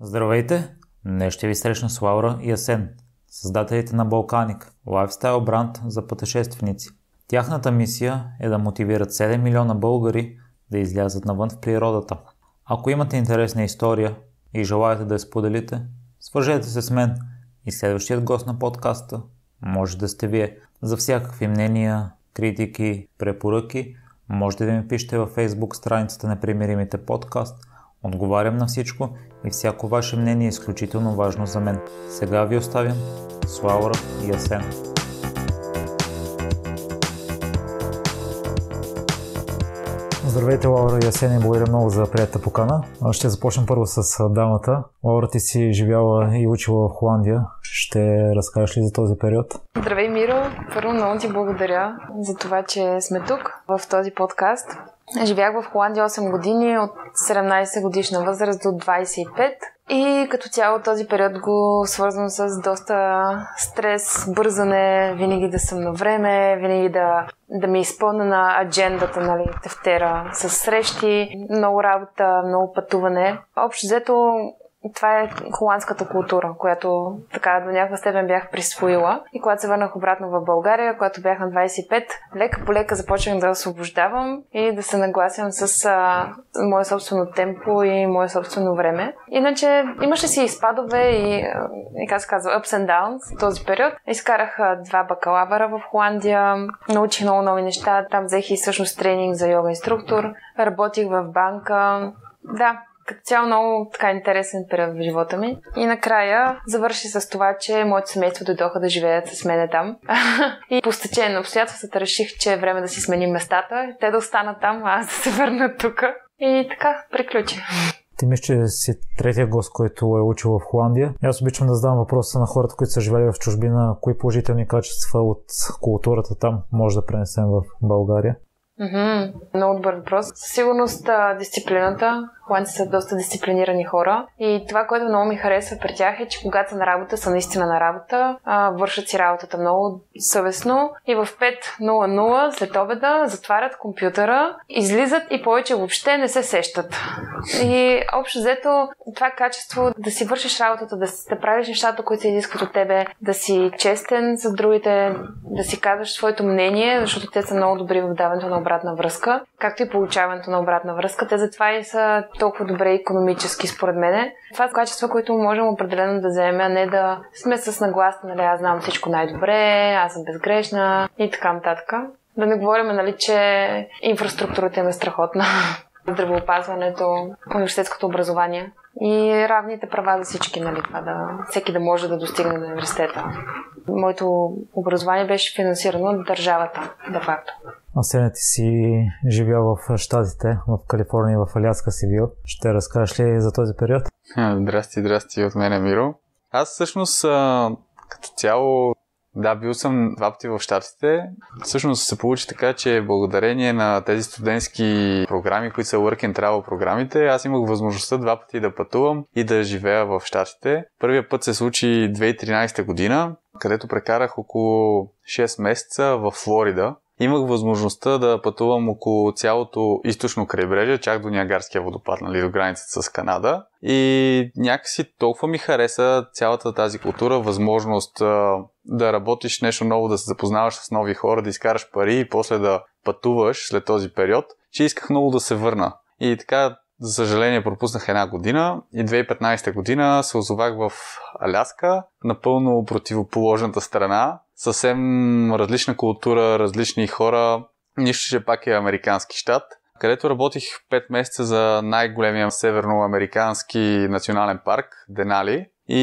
Здравейте! Днес ще ви срещна с Лаура и Асен, създателите на Балканик, лайфстайл бранд за пътешественици. Тяхната мисия е да мотивират 7 милиона българи да излязат навън в природата. Ако имате интересна история и желаете да я споделите, свържете се с мен и следващият гост на подкаста може да сте вие. За всякакви мнения, критики, препоръки, можете да ми пишете във Facebook страницата на Примиримите подкаст. Отговарям на всичко и всяко ваше мнение е изключително важно за мен. Сега ви оставям с Лаура и Асен. Здравейте, Лаура и Асен и благодаря много за приятата покана. Ще започнем първо с дамата. Лаура, ти си живяла и учила в Холандия. Ще разкажеш ли за този период? Здравей, Миро! Първо много ти благодаря за това, че сме тук в този подкаст. Живях в Холандия 8 години, от 17 годишна възраст до 25. И като цяло този период го свързвам с доста стрес, бързане, винаги да съм на време, винаги да, да ми изпълна на аджендата, нали, тефтера, с срещи, много работа, много пътуване. Общо взето това е холандската култура, която така до някаква степен бях присвоила. И когато се върнах обратно в България, когато бях на 25, лека по лека започнах да освобождавам и да се нагласям с а, мое собствено темпо и мое собствено време. Иначе имаше си изпадове и, и как се казва, ups and downs този период. Изкарах два бакалавъра в Холандия, научих много нови неща. Там взех и всъщност тренинг за йога инструктор. Работих в банка. Да, като цяло много така интересен период в живота ми. И накрая завърши с това, че моето семейство дойдоха да живеят с мене там. и по стечение на обстоятелствата реших, че е време да си сменим местата. Те да останат там, а аз да се върна тук. И така, приключи. Ти мисля, че си третия гост, който е учил в Холандия. И аз обичам да задавам въпроса на хората, които са живели в чужбина, кои положителни качества от културата там може да пренесем в България. Mm-hmm. Много добър въпрос. Със сигурност дисциплината, Холандците са доста дисциплинирани хора. И това, което много ми харесва при тях е, че когато са на работа, са наистина на работа, а, вършат си работата много съвестно и в 5.00 след обеда затварят компютъра, излизат и повече въобще не се сещат. И общо взето това качество да си вършиш работата, да, да правиш нещата, които се изискват от тебе, да си честен с другите, да си казваш своето мнение, защото те са много добри в даването на обратна връзка, както и получаването на обратна връзка. Те затова и са толкова добре економически, според мен. Това са качества, които можем определено да вземем, а не да сме с нагласа, нали, аз знам всичко най-добре, аз съм безгрешна и така нататък. Да не говорим, нали, че инфраструктурата им е страхотна. Здравеопазването, университетското образование и равните права за всички, нали, това да, всеки да може да достигне до университета. Моето образование беше финансирано от държавата, де факто. Асеня, ти си живял в Штатите, в Калифорния в Аляска си бил. Ще разкажеш ли за този период? Здрасти, здрасти от мен, Миро. Аз всъщност като цяло да, бил съм два пъти в Штатите. Всъщност се получи така, че благодарение на тези студентски програми, които са Work and Travel програмите, аз имах възможността два пъти да пътувам и да живея в Штатите. Първият път се случи 2013 година, където прекарах около 6 месеца в Флорида. Имах възможността да пътувам около цялото източно крайбрежие, чак до Ниагарския водопад, нали, до границата с Канада. И някакси толкова ми хареса цялата тази култура, възможност да работиш нещо ново, да се запознаваш с нови хора, да изкараш пари и после да пътуваш след този период, че исках много да се върна. И така, за съжаление, пропуснах една година и 2015 година се озовах в Аляска, напълно противоположната страна, съвсем различна култура, различни хора, нищо, че пак е американски щат, където работих 5 месеца за най-големия северноамерикански национален парк, Денали. И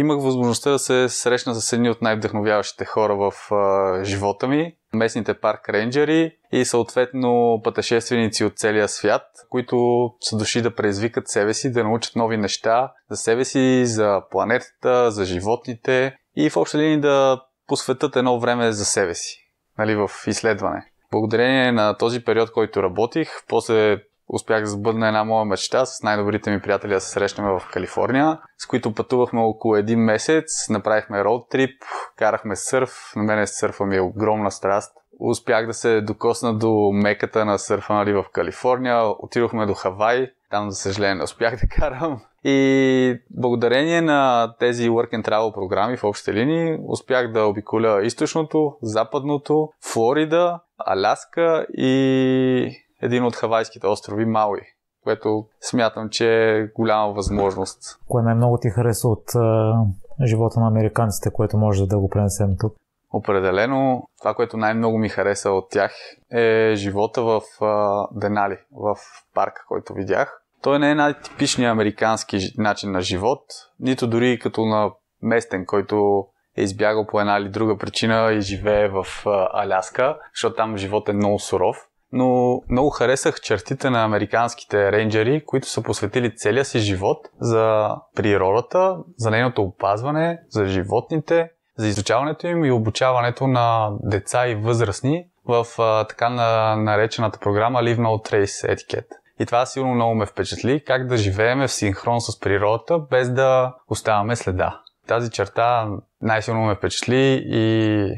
имах възможността да се срещна с едни от най-вдъхновяващите хора в а, живота ми, местните парк рейнджери и съответно пътешественици от целия свят, които са дошли да предизвикат себе си, да научат нови неща за себе си, за планетата, за животните и в обща линия да посветят едно време за себе си, нали, в изследване. Благодарение на този период, който работих, после успях да сбъдна една моя мечта с най-добрите ми приятели да се срещнем в Калифорния, с които пътувахме около един месец, направихме роуд трип, карахме сърф, на мен сърфа ми е огромна страст. Успях да се докосна до меката на сърфа нали, в Калифорния, отидохме до Хавай, там за съжаление не успях да карам. И благодарение на тези Work and Travel програми в общите линии успях да обиколя източното, западното, Флорида, Аляска и един от хавайските острови Мауи, което смятам, че е голяма възможност. Кое най-много ти хареса от а, живота на американците, което може да го пренесем тук? Определено това, което най-много ми хареса от тях е живота в а, Денали, в парка, който видях. Той не е най-типичният американски начин на живот, нито дори като на местен, който е избягал по една или друга причина и живее в Аляска, защото там живот е много суров. Но много харесах чертите на американските рейнджери, които са посветили целия си живот за природата, за нейното опазване, за животните, за изучаването им и обучаването на деца и възрастни в а, така на, наречената програма Leave No Trace Etiquette. И това сигурно много ме впечатли, как да живеем в синхрон с природата, без да оставаме следа. Тази черта най-силно ме впечатли и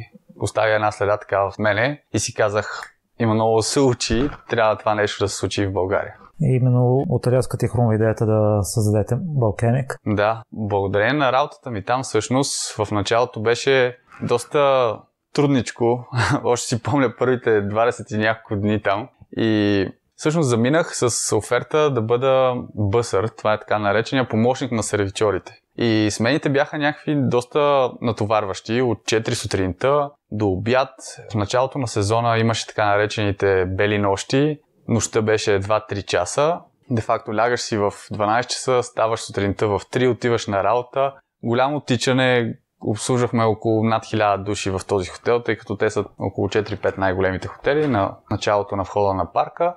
оставя една следа така в мене и си казах, има много да се учи, трябва това нещо да се случи в България. И именно от Аляска ти хрумва идеята да създадете Балкеник. Да, благодарение на работата ми там всъщност в началото беше доста трудничко. Още си помня първите 20 и няколко дни там. И всъщност заминах с оферта да бъда бъсър, това е така наречения помощник на сервичорите. И смените бяха някакви доста натоварващи от 4 сутринта до обяд. В началото на сезона имаше така наречените бели нощи. Нощта беше 2-3 часа. Де факто лягаш си в 12 часа, ставаш сутринта в 3, отиваш на работа. Голямо тичане, обслужвахме около над 1000 души в този хотел, тъй като те са около 4-5 най-големите хотели на началото на входа на парка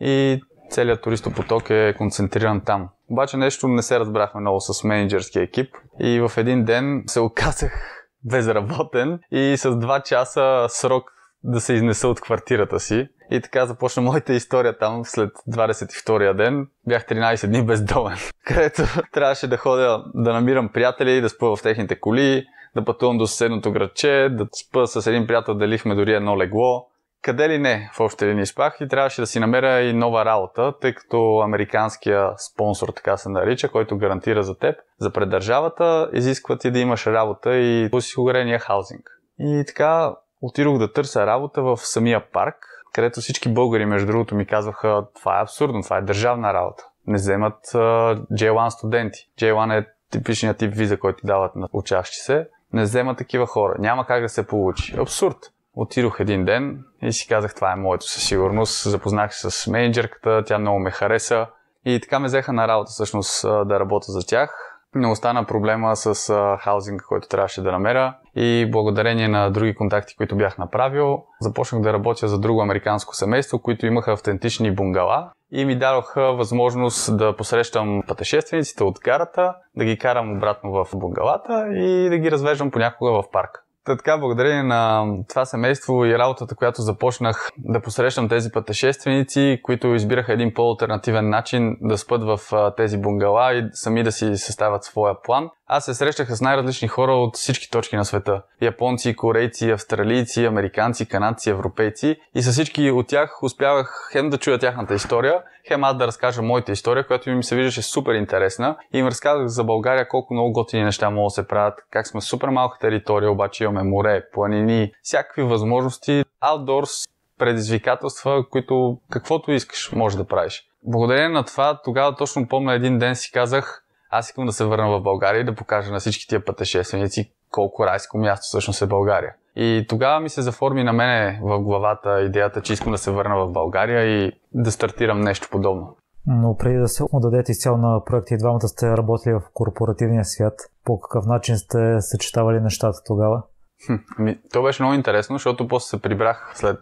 и целият туристопоток е концентриран там. Обаче нещо не се разбрахме много с менеджерския екип и в един ден се оказах безработен и с 2 часа срок да се изнеса от квартирата си. И така започна моята история там след 22-я ден. Бях 13 дни бездомен, където трябваше да ходя да намирам приятели, да спа в техните коли, да пътувам до съседното градче, да спа с един приятел, делихме дори едно легло. Къде ли не в общи линии спах и трябваше да си намеря и нова работа, тъй като американския спонсор, така се нарича, който гарантира за теб, за предържавата, изисква ти да имаш работа и осигурения хаузинг. И така отидох да търся работа в самия парк, където всички българи, между другото, ми казваха, това е абсурдно, това е държавна работа. Не вземат uh, J1 студенти. J1 е типичният тип виза, който дават на учащи се. Не вземат такива хора. Няма как да се получи. Абсурд. Отидох един ден и си казах, това е моето със сигурност. Запознах се с менеджерката, тя много ме хареса. И така ме взеха на работа всъщност да работя за тях. Не остана проблема с хаузинга, който трябваше да намеря и благодарение на други контакти, които бях направил, започнах да работя за друго американско семейство, които имаха автентични бунгала и ми дадоха възможност да посрещам пътешествениците от гарата, да ги карам обратно в бунгалата и да ги развеждам понякога в парк. Та така, благодарение на това семейство и работата, която започнах да посрещам тези пътешественици, които избираха един по-алтернативен начин да спът в тези бунгала и сами да си съставят своя план. Аз се срещах с най-различни хора от всички точки на света. Японци, корейци, австралийци, американци, канадци, европейци. И с всички от тях успявах хем да чуя тяхната история, хем аз да разкажа моята история, която ми се виждаше супер интересна. И им разказах за България колко много готини неща могат да се правят, как сме супер малка територия, обаче имаме море, планини, всякакви възможности, outdoors, предизвикателства, които каквото искаш може да правиш. Благодарение на това, тогава точно помня един ден си казах, аз искам да се върна в България и да покажа на всички тия пътешественици колко райско място всъщност е България. И тогава ми се заформи на мене в главата идеята, че искам да се върна в България и да стартирам нещо подобно. Но преди да се отдадете изцяло на проекти, двамата сте работили в корпоративния свят. По какъв начин сте съчетавали нещата тогава? Хм, ми, то беше много интересно, защото после се прибрах след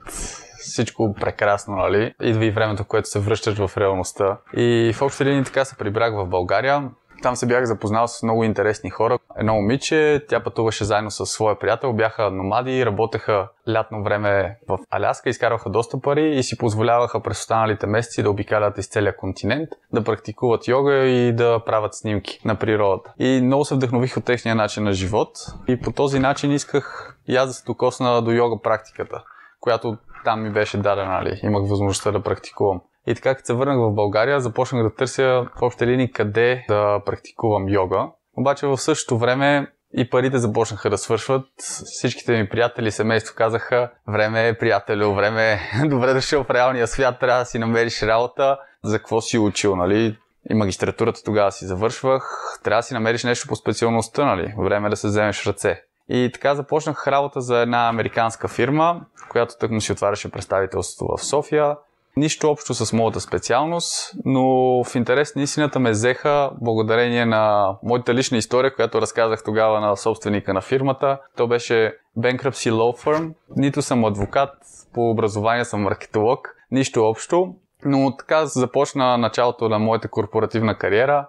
всичко прекрасно, нали? Идва и времето, в което се връщаш в реалността. И в общи линии така се прибрах в България. Там се бях запознал с много интересни хора. Едно момиче, тя пътуваше заедно с своя приятел, бяха номади, работеха лятно време в Аляска, изкарваха доста пари и си позволяваха през останалите месеци да обикалят из целия континент, да практикуват йога и да правят снимки на природата. И много се вдъхнових от техния начин на живот и по този начин исках и аз да се докосна до йога практиката, която там ми беше дадена, нали? имах възможността да практикувам. И така, като се върнах в България, започнах да търся в общи линии къде да практикувам йога. Обаче в същото време и парите започнаха да свършват. Всичките ми приятели и семейство казаха, време е, приятелю, време е, добре дошъл в реалния свят, трябва да си намериш работа. За какво си учил, нали? И магистратурата тогава си завършвах. Трябва да си намериш нещо по специалността, нали? Време е да се вземеш ръце. И така започнах работа за една американска фирма, която тъкмо си отваряше представителството в София. Нищо общо с моята специалност, но в интерес на истината ме взеха благодарение на моята лична история, която разказах тогава на собственика на фирмата. То беше Bankruptcy Law Firm. Нито съм адвокат, по образование съм маркетолог, нищо общо. Но така започна началото на моята корпоративна кариера.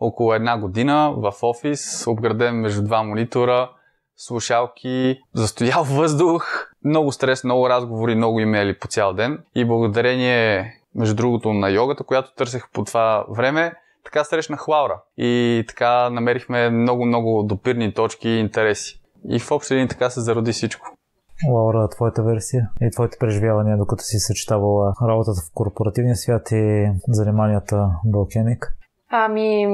Около една година в офис, обграден между два монитора, слушалки, застоял въздух, много стрес, много разговори, много имейли по цял ден. И благодарение, между другото, на йогата, която търсех по това време, така срещнах Лаура. И така намерихме много-много допирни точки и интереси. И в общи линии така се зароди всичко. Лаура, твоята версия и твоите преживявания, докато си съчетавала работата в корпоративния свят и заниманията Балкеник? Ами,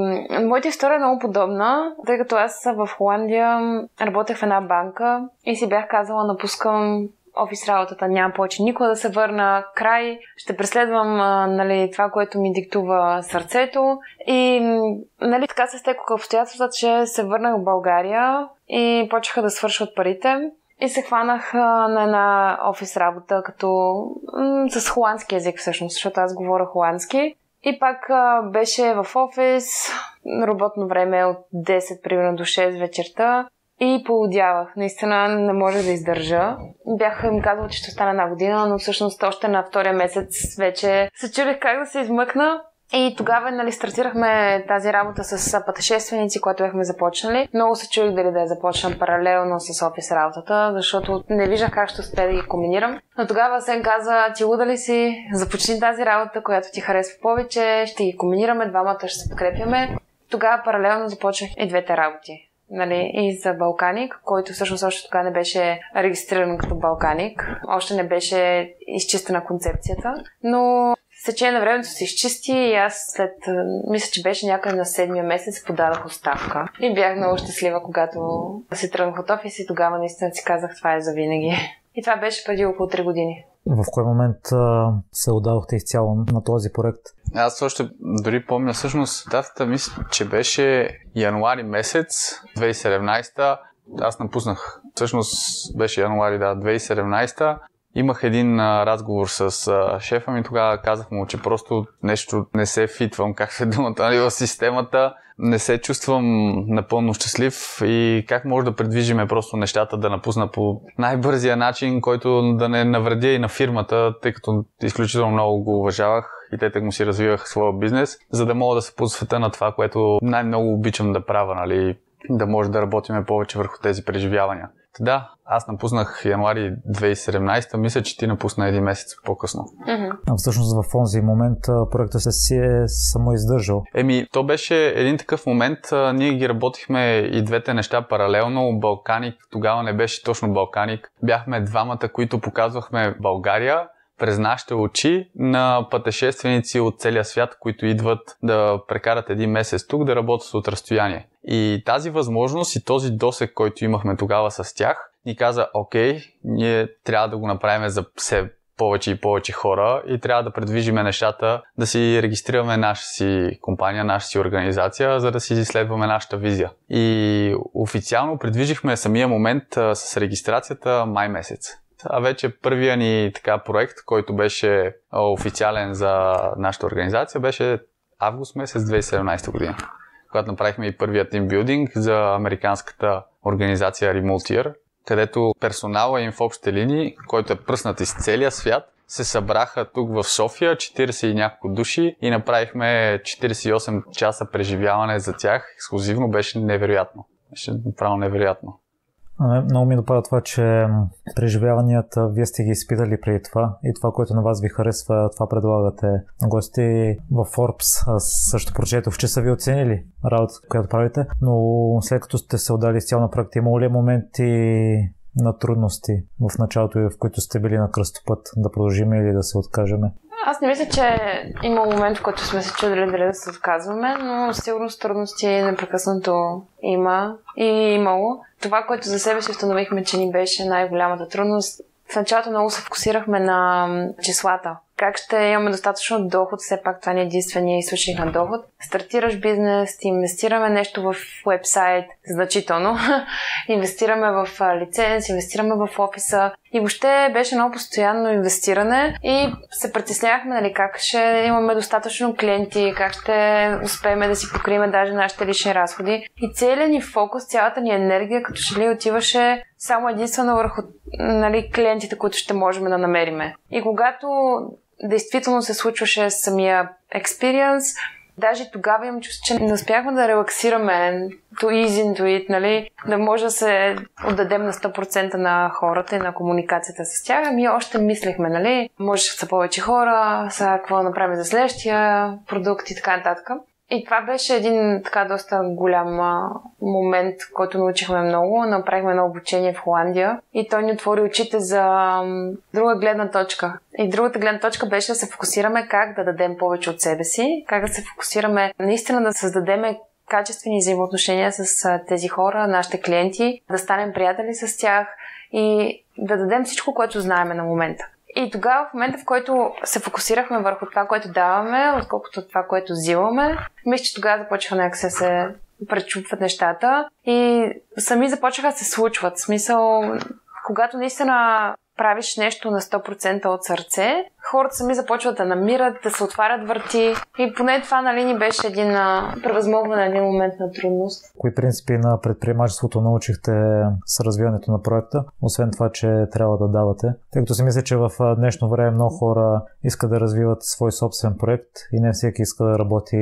моята история е много подобна, тъй като аз в Холандия работех в една банка и си бях казала напускам офис работата, нямам повече никога да се върна, край, ще преследвам нали, това, което ми диктува сърцето. И нали, така се стекоха обстоятелствата, че се върнах в България и почнаха да свършват парите. И се хванах а, на една офис работа, като м- с холандски язик всъщност, защото аз говоря холандски. И пак беше в офис, работно време от 10 примерно до 6 вечерта и полудявах. Наистина не можех да издържа. Бях им казала, че ще стане една година, но всъщност още на втория месец вече се чудих как да се измъкна. И тогава нали, стартирахме тази работа с пътешественици, която бяхме започнали. Много се чудих дали да я започна паралелно с офис работата, защото не виждах как ще успея да ги комбинирам. Но тогава Сен каза, ти луда ли си, започни тази работа, която ти харесва повече, ще ги комбинираме, двамата ще се подкрепяме. Тогава паралелно започнах и двете работи нали, и за Балканик, който всъщност още тогава не беше регистриран като Балканик. Още не беше изчистена концепцията. Но с течение на времето се изчисти и аз след, мисля, че беше някъде на седмия месец, подадах оставка. И бях много щастлива, когато се тръгнах от офис и тогава наистина си казах, това е за винаги. И това беше преди около 3 години. В кой момент а, се отдадохте изцяло на този проект? Аз още дори помня, всъщност датата мисля, че беше януари месец 2017 аз напуснах. Всъщност беше януари, да, 2017 Имах един а, разговор с а, шефа ми, тогава казах му, че просто нещо не се фитвам, как се думата, нали, в системата, не се чувствам напълно щастлив и как може да предвижиме просто нещата да напусна по най-бързия начин, който да не навредя и на фирмата, тъй като изключително много го уважавах и те му си развиваха своя бизнес, за да мога да се посвета на това, което най-много обичам да правя, нали, да може да работиме повече върху тези преживявания. Да, аз напуснах януари 2017, мисля, че ти напусна един месец по-късно. Mm-hmm. А всъщност в този момент проектът се си е само издържал. Еми, то беше един такъв момент. Ние ги работихме и двете неща паралелно. Балканик, тогава не беше точно Балканик. Бяхме двамата, които показвахме България през нашите очи на пътешественици от целия свят, които идват да прекарат един месец тук, да работят от разстояние. И тази възможност и този досек, който имахме тогава с тях, ни каза, окей, ние трябва да го направим за все повече и повече хора и трябва да предвижиме нещата, да си регистрираме наша си компания, наша си организация, за да си изследваме нашата визия. И официално предвижихме самия момент с регистрацията май месец. А вече първия ни така проект, който беше официален за нашата организация, беше август месец 2017 година, когато направихме и първият тимбилдинг за американската организация Remultier, където персонала им в общите линии, който е пръснат из целия свят, се събраха тук в София, 40 и няколко души и направихме 48 часа преживяване за тях. Ексклюзивно беше невероятно. Беше направо невероятно. Много ми допада това, че преживяванията вие сте ги изпитали преди това и това, което на вас ви харесва, това предлагате на гости в Forbes. Аз също прочетох, че са ви оценили работата, която правите, но след като сте се отдали изцяло на проекта, имало ли моменти на трудности в началото и в които сте били на кръстопът да продължим или да се откажеме? Аз не мисля, че има момент, в който сме се чудили дали да се отказваме, но сигурно трудности непрекъснато има и имало. Това, което за себе си установихме, че ни беше най-голямата трудност, в началото много се фокусирахме на числата как ще имаме достатъчно доход, все пак това не е единствения източник на доход. Стартираш бизнес, ти инвестираме нещо в вебсайт, значително, инвестираме в лиценз, инвестираме в офиса и въобще беше много постоянно инвестиране и се притеснявахме нали, как ще имаме достатъчно клиенти, как ще успеем да си покрием даже нашите лични разходи. И целият ни фокус, цялата ни енергия, като че ли отиваше само единствено върху нали, клиентите, които ще можем да намериме. И когато действително се случваше самия експириенс. Даже тогава имам чувство, че не успяхме да релаксираме to ease into it, нали? да може да се отдадем на 100% на хората и на комуникацията с тях. Ами още мислехме, нали? Може са повече хора, сега какво направим за следващия продукт и така нататък. И това беше един така доста голям момент, който научихме много. Направихме едно обучение в Холандия и той ни отвори очите за друга гледна точка. И другата гледна точка беше да се фокусираме как да дадем повече от себе си, как да се фокусираме наистина да създадем качествени взаимоотношения с тези хора, нашите клиенти, да станем приятели с тях и да дадем всичко, което знаеме на момента. И тогава, в момента, в който се фокусирахме върху това, което даваме, отколкото това, което взимаме, мисля, че тогава започнаха някак се, пречупват нещата и сами започнаха да се случват. В смисъл, когато наистина правиш нещо на 100% от сърце, хората сами започват да намират, да се отварят върти и поне това нали, ни беше един превъзмогване на един момент на трудност. Кои принципи на предприемачеството научихте с развиването на проекта, освен това, че трябва да давате? Тъй като си мисля, че в днешно време много хора искат да развиват свой собствен проект и не всеки иска да работи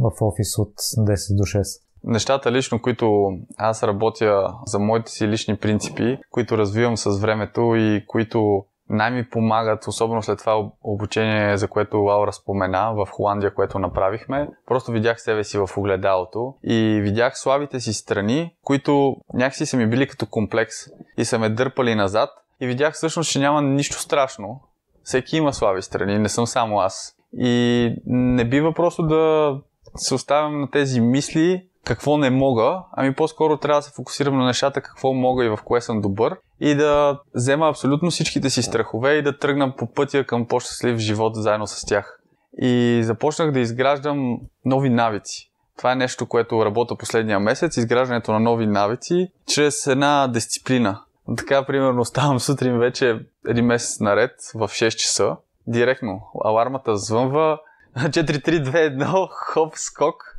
в офис от 10 до 6 нещата лично, които аз работя за моите си лични принципи, които развивам с времето и които най-ми помагат, особено след това обучение, за което Лаура спомена в Холандия, което направихме. Просто видях себе си в огледалото и видях слабите си страни, които някакси са ми били като комплекс и са ме дърпали назад и видях всъщност, че няма нищо страшно. Всеки има слаби страни, не съм само аз. И не бива просто да се оставям на тези мисли какво не мога, ами по-скоро трябва да се фокусирам на нещата, какво мога и в кое съм добър и да взема абсолютно всичките си страхове и да тръгна по пътя към по-щастлив живот заедно с тях. И започнах да изграждам нови навици. Това е нещо, което работя последния месец, изграждането на нови навици чрез една дисциплина. Така, примерно, ставам сутрин вече един месец наред в 6 часа. Директно. Алармата звънва. 4-3-2-1, хоп, скок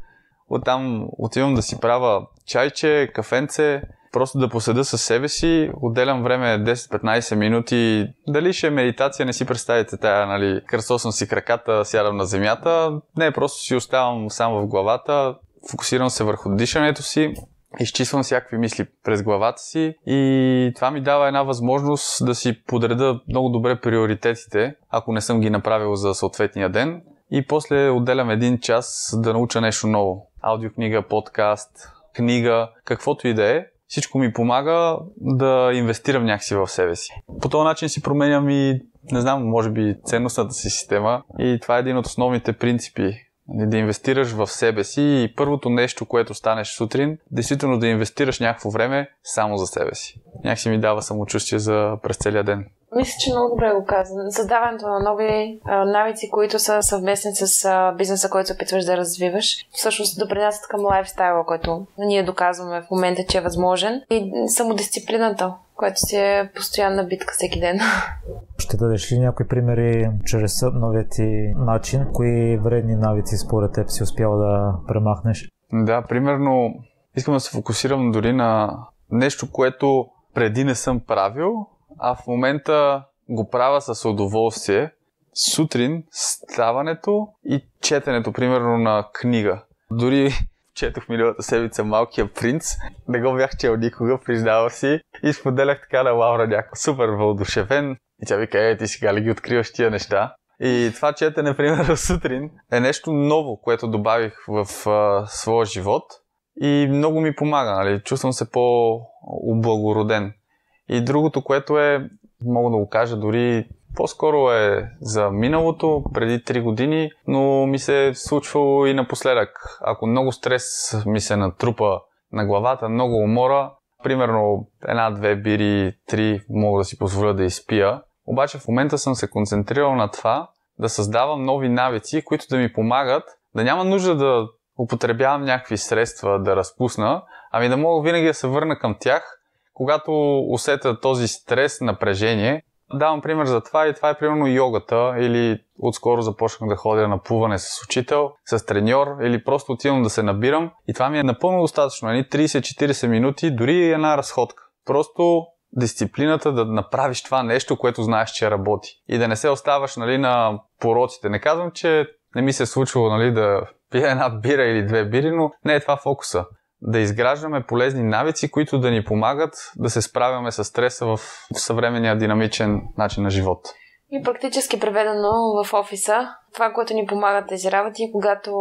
Оттам отивам да си правя чайче, кафенце, просто да поседа със себе си, отделям време 10-15 минути. Дали ще е медитация, не си представите тая, нали, кръстосвам си краката, сядам на земята. Не, просто си оставам сам в главата, фокусирам се върху дишането си, изчиствам всякакви мисли през главата си и това ми дава една възможност да си подреда много добре приоритетите, ако не съм ги направил за съответния ден. И после отделям един час да науча нещо ново аудиокнига, подкаст, книга, каквото и да е, всичко ми помага да инвестирам някакси в себе си. По този начин си променям и, не знам, може би ценностната си система и това е един от основните принципи нали, да инвестираш в себе си и първото нещо, което станеш сутрин, действително да инвестираш някакво време само за себе си. Някакси ми дава самочувствие за през целия ден. Мисля, че много добре го каза. Задаването на нови а, навици, които са съвместни с а, бизнеса, който се опитваш да развиваш, всъщност допринасят към лайфстайла, който ние доказваме в момента, че е възможен. И самодисциплината, което си е постоянна битка всеки ден. Ще дадеш ли някои примери чрез новия ти начин? Кои вредни навици според теб си успял да премахнеш? Да, примерно искам да се фокусирам дори на нещо, което преди не съм правил, а в момента го правя с удоволствие. Сутрин ставането и четенето, примерно на книга. Дори четох миналата седмица Малкия принц. Не го бях чел никога, признава си. И споделях така на Лаура някакъв супер вълдушевен. И тя вика, е, ти сега ли ги откриваш тия неща? И това четене, примерно сутрин, е нещо ново, което добавих в а, своя живот. И много ми помага, нали? Чувствам се по-облагороден. И другото, което е, мога да го кажа, дори по-скоро е за миналото, преди 3 години, но ми се е случвало и напоследък. Ако много стрес ми се натрупа на главата, много умора, примерно една-две бири, три мога да си позволя да изпия. Обаче в момента съм се концентрирал на това да създавам нови навици, които да ми помагат да няма нужда да употребявам някакви средства да разпусна, ами да мога винаги да се върна към тях, когато усетя този стрес, напрежение. Давам пример за това и това е примерно йогата или отскоро започнах да ходя на плуване с учител, с треньор или просто отивам да се набирам и това ми е напълно достатъчно. 30-40 минути, дори една разходка. Просто дисциплината да направиш това нещо, което знаеш, че работи. И да не се оставаш нали, на пороците. Не казвам, че не ми се е случвало нали, да пия една бира или две бири, но не е това фокуса. Да изграждаме полезни навици, които да ни помагат да се справяме с стреса в съвременния динамичен начин на живот. И практически преведено в офиса, това, което ни помага тези работи, когато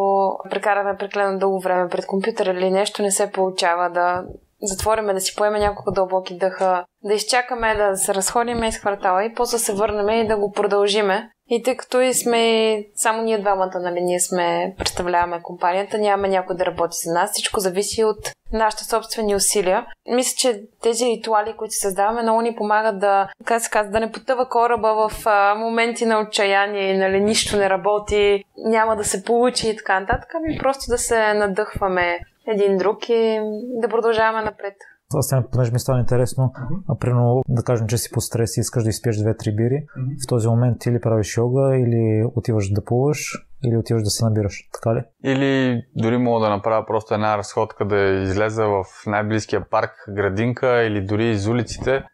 прекараме преклено дълго време пред компютъра или нещо не се получава да затвориме, да си поеме няколко дълбоки дъха, да изчакаме да се разходиме из квартала и после се върнем и да го продължиме. И тъй като и сме само ние двамата, нали, ние сме, представляваме компанията, нямаме някой да работи за нас, всичко зависи от нашите собствени усилия. Мисля, че тези ритуали, които създаваме, много ни помагат да, как се казва, да не потъва кораба в а, моменти на отчаяние, нали, нищо не работи, няма да се получи и така нататък, ами просто да се надъхваме един друг и да продължаваме напред. Аз не, понеже ми стана интересно, mm-hmm. а примерно да кажем, че си по стрес и искаш да изпиеш две-три бири, mm-hmm. в този момент ти ли правиш йога, или отиваш да плуваш, или отиваш да се набираш, така ли? Или дори мога да направя просто една разходка да излеза в най-близкия парк, градинка или дори из улиците.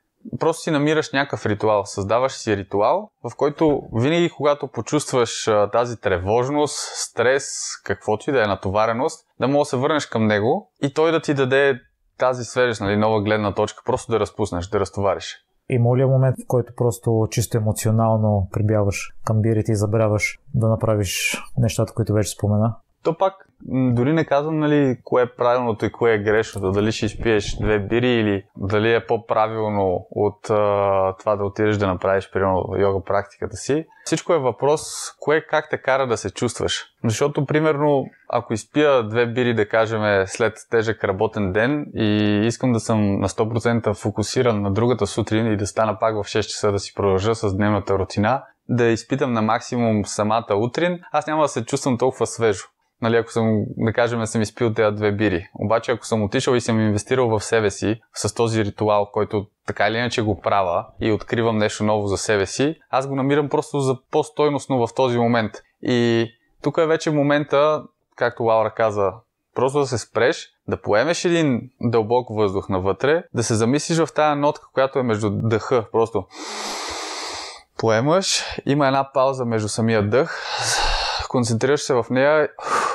Просто си намираш някакъв ритуал, създаваш си ритуал, в който винаги когато почувстваш тази тревожност, стрес, каквото и да е натовареност, да мога да се върнеш към него и той да ти даде тази свежест, нали, нова гледна точка, просто да разпуснеш, да разтовариш. Има ли е момент, в който просто чисто емоционално прибяваш към бирите и забравяш да направиш нещата, които вече спомена? То пак дори не казвам нали, кое е правилното и кое е грешното. Дали ще изпиеш две бири или дали е по-правилно от а, това да отидеш да направиш примерно йога практиката си. Всичко е въпрос кое как те кара да се чувстваш. Защото, примерно, ако изпия две бири, да кажем, след тежък работен ден и искам да съм на 100% фокусиран на другата сутрин и да стана пак в 6 часа да си продължа с дневната рутина, да изпитам на максимум самата утрин, аз няма да се чувствам толкова свежо нали, ако съм, да кажем, съм изпил тези две бири. Обаче, ако съм отишъл и съм инвестирал в себе си с този ритуал, който така или иначе го правя и откривам нещо ново за себе си, аз го намирам просто за по-стойностно в този момент. И тук е вече момента, както Лаура каза, просто да се спреш, да поемеш един дълбок въздух навътре, да се замислиш в тази нотка, която е между дъха, просто поемаш, има една пауза между самия дъх, концентрираш се в нея,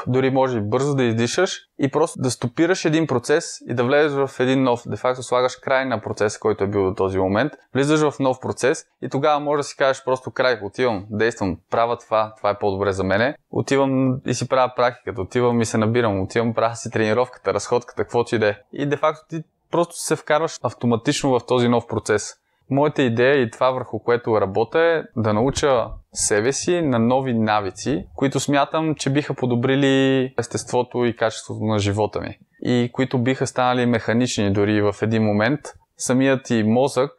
дори може бързо да издишаш и просто да стопираш един процес и да влезеш в един нов. Де факто слагаш край на процеса, който е бил до този момент, влизаш в нов процес и тогава може да си кажеш просто край, отивам, действам, правя това, това е по-добре за мене. Отивам и си правя практиката, отивам и се набирам, отивам, правя си тренировката, разходката, каквото и да е. И де факто ти просто се вкарваш автоматично в този нов процес. Моята идея и това върху което работя е да науча себе си на нови навици, които смятам, че биха подобрили естеството и качеството на живота ми. И които биха станали механични дори в един момент. Самият и мозък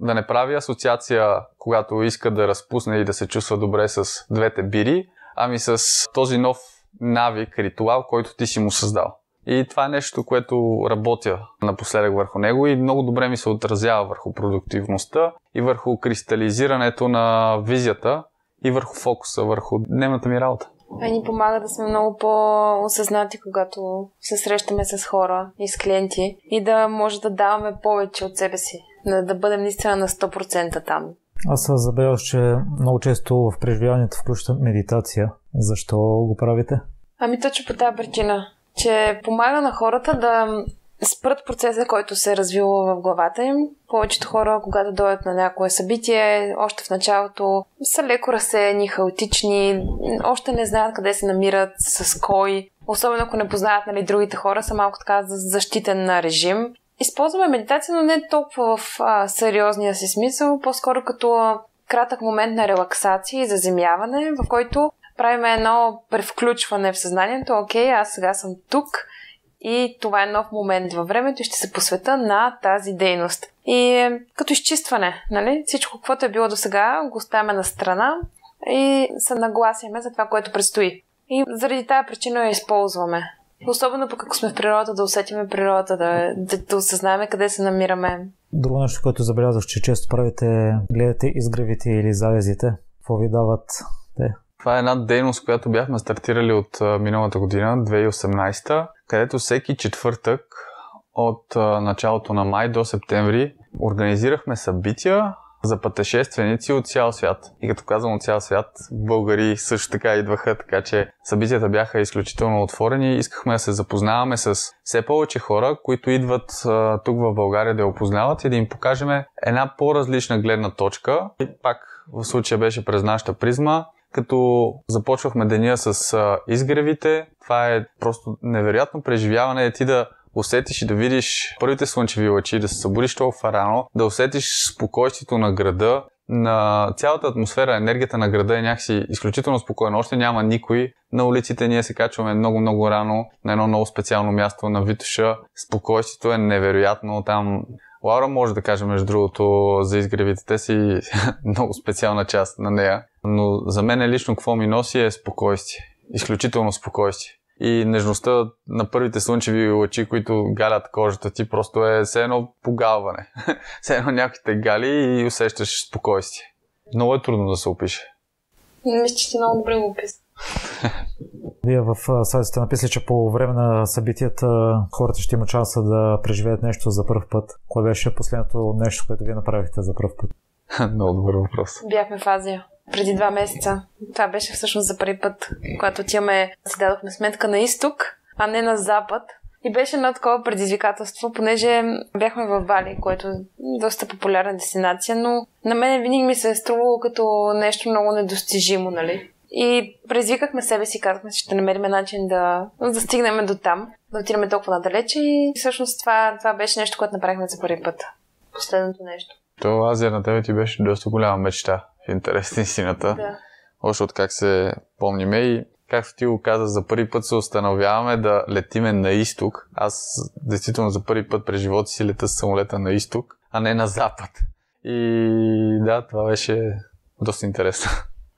да не прави асоциация, когато иска да разпусне и да се чувства добре с двете бири, ами с този нов навик, ритуал, който ти си му създал. И това е нещо, което работя напоследък върху него и много добре ми се отразява върху продуктивността и върху кристализирането на визията и върху фокуса, върху дневната ми работа. Това ни помага да сме много по-осъзнати, когато се срещаме с хора и с клиенти и да може да даваме повече от себе си, да, да бъдем наистина на 100% там. Аз забелязах, че много често в преживяването включва медитация. Защо го правите? Ами точно по тази причина че помага на хората да спрат процеса, който се е развил в главата им. Повечето хора, когато дойдат на някое събитие, още в началото са леко разсеяни, хаотични, още не знаят къде се намират, с кой. Особено ако не познават нали, другите хора, са малко така защитен режим. Използваме медитация, но не толкова в а, сериозния си смисъл, по-скоро като кратък момент на релаксация и заземяване, в който правим едно превключване в съзнанието. Окей, аз сега съм тук и това е нов момент във времето и ще се посвета на тази дейност. И е, като изчистване, нали? Всичко, каквото е било до сега, го оставяме на страна и се нагласяме за това, което предстои. И заради тази причина я използваме. Особено пък ако сме в природата, да усетиме природата, да, да, да осъзнаем къде се намираме. Друго нещо, което забелязах, че често правите, гледате изгревите или залезите. Какво ви дават те? Това е една дейност, която бяхме стартирали от миналата година, 2018, където всеки четвъртък от началото на май до септември организирахме събития, за пътешественици от цял свят. И като казвам от цял свят, българи също така идваха, така че събитията бяха изключително отворени. Искахме да се запознаваме с все повече хора, които идват а, тук в България да я опознават и да им покажем една по-различна гледна точка. И пак в случая беше през нашата призма, като започвахме деня с а, изгревите. Това е просто невероятно преживяване ти да усетиш и да видиш първите слънчеви лъчи, да се събудиш толкова рано, да усетиш спокойствието на града, на цялата атмосфера, енергията на града е някакси изключително спокойно. Още няма никой. На улиците ние се качваме много-много рано на едно много специално място на Витуша. Спокойствието е невероятно. Там Лаура може да каже, между другото, за изгревите. Те си много специална част на нея. Но за мен лично какво ми носи е спокойствие. Изключително спокойствие и нежността на първите слънчеви лъчи, които галят кожата ти, просто е все едно погалване. все едно някой те гали и усещаш спокойствие. Много е трудно да се опише. Мисля, че много добре го описа. Вие в сайта сте написали, че по време на събитията хората ще имат шанса да преживеят нещо за първ път. Кое беше последното нещо, което вие направихте за първ път? Много добър въпрос. Бяхме в Азия преди два месеца. Това беше всъщност за първи път, когато отиваме, си дадохме сметка на изток, а не на запад. И беше едно такова предизвикателство, понеже бяхме в Бали, което е доста популярна дестинация, но на мен винаги ми се е струвало като нещо много недостижимо, нали? И предизвикахме себе си, казахме, че ще намерим начин да, да стигнем до там, да отидем толкова надалече и всъщност това, това беше нещо, което направихме за първи път. Последното нещо. То Азия на тебе ти беше доста голяма мечта в интерес на истината. Да. Още от как се помниме и както ти го каза, за първи път се установяваме да летиме на изток. Аз действително за първи път през живота си лета с самолета на изток, а не на запад. И да, това беше доста интересно.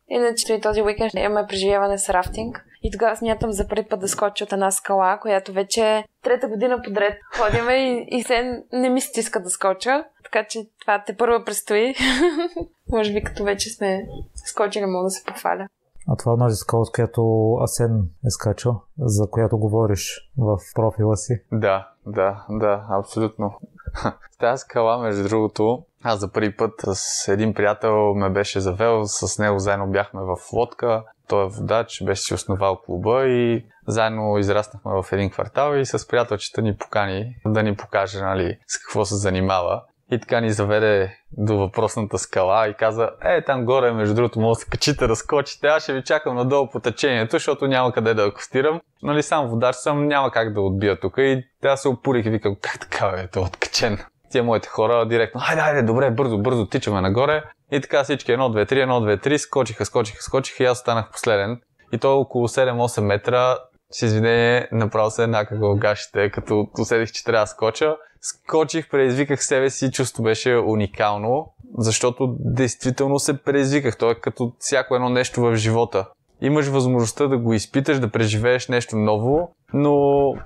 Иначе и този уикенд имаме преживяване с рафтинг. И тогава смятам за първи път да скоча от една скала, която вече е трета година подред ходиме и, и се не ми стиска да скоча. Така че това те първо предстои. Може би като вече сме скочили, мога да се похваля. А това е онази скала, с която Асен е скачал, за която говориш в профила си. Да, да, да, абсолютно. Тази скала, между другото, аз за първи път с един приятел ме беше завел, с него заедно бяхме в лодка, той е водач, беше си основал клуба и заедно израснахме в един квартал и с приятелчета ни покани да ни покаже нали, с какво се занимава. И така ни заведе до въпросната скала и каза, е, там горе, между другото, може да се качите, да скочите, аз ще ви чакам надолу по течението, защото няма къде да акустирам. Нали, сам водач съм, няма как да отбия тук. И тя се опурих и викам, как така е, то откачен. Тия моите хора директно, хайде, хайде, добре, бързо, бързо тичаме нагоре. И така всички 1, 2, 3, 1, 2, 3, скочиха, скочиха, скочиха и аз останах последен. И то около 7-8 метра, с извинение, направо се еднакъв гашите, като усетих, че трябва да скоча скочих, предизвиках себе си, чувство беше уникално, защото действително се предизвиках. То е като всяко едно нещо в живота. Имаш възможността да го изпиташ, да преживееш нещо ново, но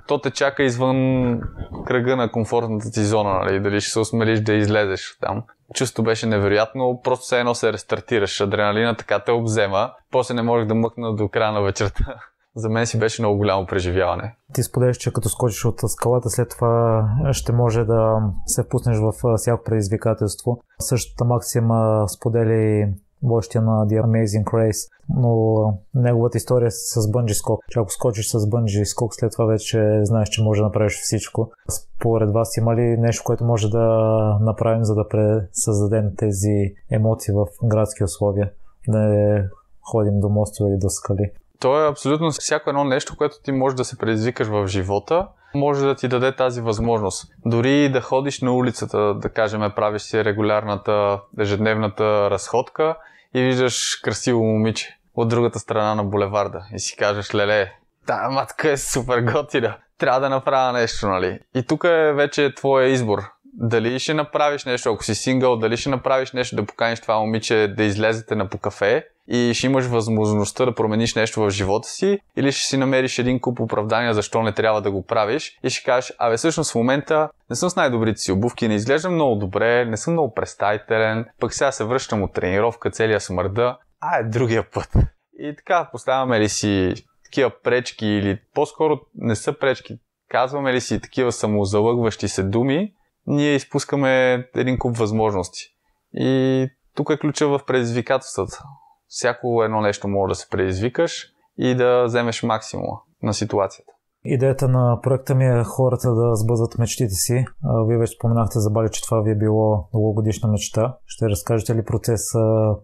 то те чака извън кръга на комфортната ти зона, нали? дали ще се осмелиш да излезеш там. Чувство беше невероятно, просто все едно се рестартираш, адреналина така те обзема, после не можех да мъкна до края на вечерта за мен си беше много голямо преживяване. Ти споделяш, че като скочиш от скалата, след това ще може да се впуснеш в всяко предизвикателство. Същата максима сподели вождия на The Amazing Race, но неговата история с бънджи скок. Че ако скочиш с бънджи скок, след това вече знаеш, че може да направиш всичко. Според вас има ли нещо, което може да направим, за да създадем тези емоции в градски условия? Да не ходим до мостове или до скали? То е абсолютно всяко едно нещо, което ти можеш да се предизвикаш в живота може да ти даде тази възможност. Дори да ходиш на улицата, да кажем, правиш си регулярната ежедневната разходка и виждаш красиво момиче от другата страна на булеварда и си кажеш, леле, тая матка е супер готина, трябва да направя нещо, нали? И тук е вече твоя избор. Дали ще направиш нещо, ако си сингъл, дали ще направиш нещо да поканиш това момиче да излезете на по кафе и ще имаш възможността да промениш нещо в живота си, или ще си намериш един куп оправдания защо не трябва да го правиш и ще кажеш, абе всъщност в момента не съм с най-добрите си обувки, не изглеждам много добре, не съм много представителен, пък сега се връщам от тренировка, целия смърда, а е другия път. И така, поставяме ли си такива пречки или по-скоро не са пречки, казваме ли си такива самозалъгващи се думи, ние изпускаме един куп възможности. И тук е ключа в предизвикателствата. Всяко едно нещо може да се предизвикаш и да вземеш максимума на ситуацията. Идеята на проекта ми е хората да сбъдват мечтите си. Вие вече споменахте за Бали, че това ви е било многогодишна мечта. Ще разкажете ли процеса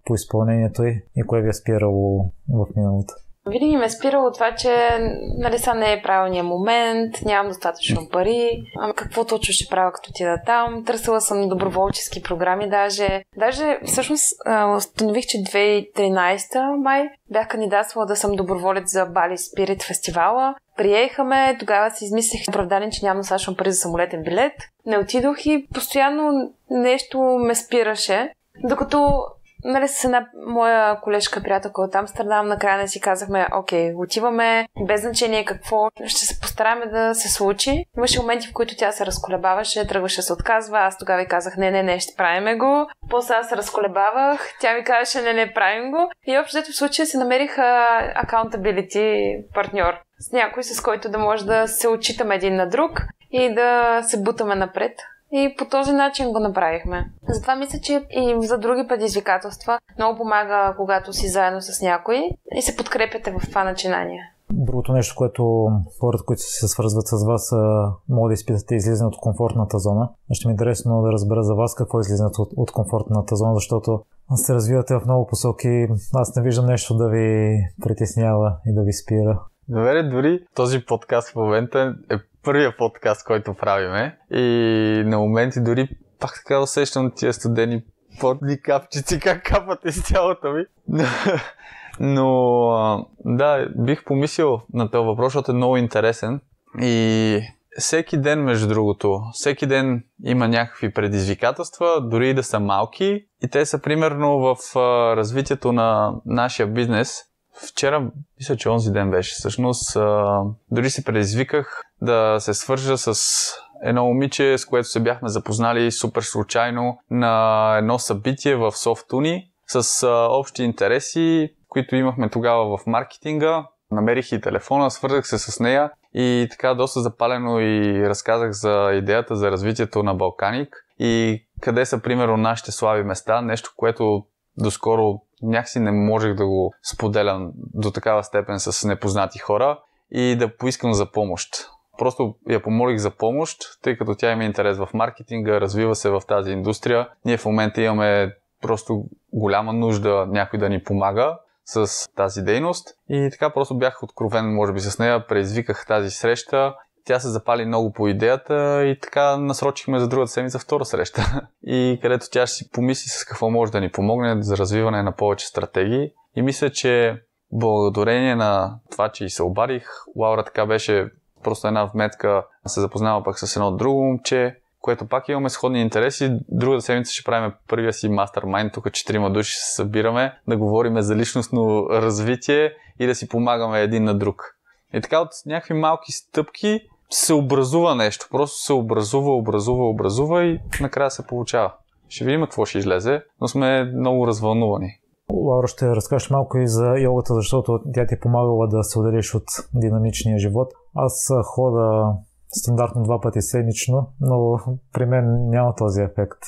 по изпълнението й и кое ви е спирало в миналото? Винаги ме е спирало това, че нали са не е правилният момент, нямам достатъчно пари, ама какво точно ще правя като да там. Търсила съм доброволчески програми даже. Даже всъщност установих, че 2013 май бях кандидатствала да съм доброволец за Бали Спирит фестивала. Приеха ме, тогава си измислих оправдание, че нямам достатъчно пари за самолетен билет. Не отидох и постоянно нещо ме спираше. Докато нали, с една моя колежка, приятелка от Амстердам, накрая не си казахме, окей, отиваме, без значение какво, ще се постараме да се случи. Имаше моменти, в които тя се разколебаваше, тръгваше се отказва, аз тогава ви казах, не, не, не, ще правиме го. После аз се разколебавах, тя ми казваше, не, не, правим го. И общо в случая си намерих accountability партньор. С някой, с който да може да се отчитаме един на друг и да се бутаме напред. И по този начин го направихме. Затова мисля, че и за други предизвикателства много помага, когато си заедно с някой и се подкрепяте в това начинание. Другото нещо, което хората, които се свързват с вас, могат да изпитате излизане от комфортната зона. Ще ми е интересно да разбера за вас какво е излизането от, от комфортната зона, защото се развивате в много посоки. Аз не виждам нещо да ви притеснява и да ви спира. Добре, дори този подкаст в момента е първия подкаст, който правиме. И на моменти дори пак така усещам тия студени потни капчици, как капат из тялото ми. Но да, бих помислил на този въпрос, защото е много интересен. И всеки ден, между другото, всеки ден има някакви предизвикателства, дори и да са малки. И те са примерно в развитието на нашия бизнес. Вчера, мисля, че онзи ден беше. Всъщност, дори се предизвиках да се свържа с едно момиче, с което се бяхме запознали супер случайно на едно събитие в Софтуни с общи интереси, които имахме тогава в маркетинга. Намерих и телефона, свързах се с нея и така доста запалено и разказах за идеята за развитието на Балканик и къде са примерно нашите слаби места, нещо, което доскоро някакси не можех да го споделям до такава степен с непознати хора и да поискам за помощ. Просто я помолих за помощ, тъй като тя има интерес в маркетинга, развива се в тази индустрия. Ние в момента имаме просто голяма нужда някой да ни помага с тази дейност. И така просто бях откровен, може би, с нея. Преизвиках тази среща. Тя се запали много по идеята и така насрочихме за другата седмица втора среща. И където тя ще си помисли с какво може да ни помогне за развиване на повече стратегии. И мисля, че благодарение на това, че и се обадих, Лаура така беше просто една вметка се запознава пък с едно друго момче, което пак имаме сходни интереси. Другата седмица ще правим първия си мастермайн, тук четирима души се събираме, да говорим за личностно развитие и да си помагаме един на друг. И така от някакви малки стъпки се образува нещо. Просто се образува, образува, образува и накрая се получава. Ще видим какво ще излезе, но сме много развълнувани. Лаура, ще разкажеш малко и за йогата, защото тя ти е помагала да се отделиш от динамичния живот. Аз хода стандартно два пъти седмично, но при мен няма този ефект.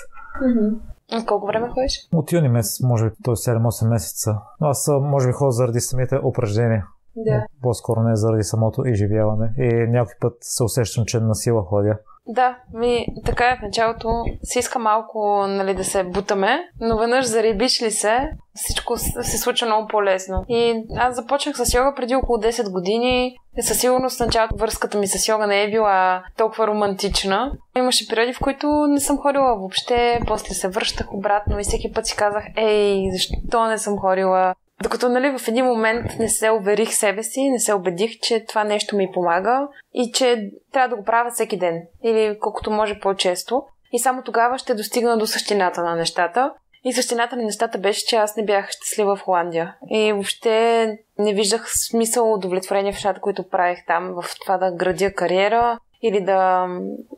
Mm-hmm. Колко време ходиш? От юни месец, може би, т.е. 7-8 месеца. Аз може би ходя заради самите упражнения. Да. По-скоро не заради самото изживяване. И някой път се усещам, че на сила ходя. Да, ми, така е в началото. Се иска малко нали, да се бутаме, но веднъж зарибиш ли се, всичко се случва много по-лесно. И аз започнах с йога преди около 10 години. И със сигурност началото връзката ми с йога не е била толкова романтична. Имаше периоди, в които не съм ходила въобще, после се връщах обратно и всеки път си казах, ей, защо не съм ходила? Докато нали, в един момент не се уверих себе си, не се убедих, че това нещо ми помага и че трябва да го правя всеки ден или колкото може по-често. И само тогава ще достигна до същината на нещата. И същината на нещата беше, че аз не бях щастлива в Холандия. И въобще не виждах смисъл, удовлетворение в нещата, които правих там, в това да градя кариера или да...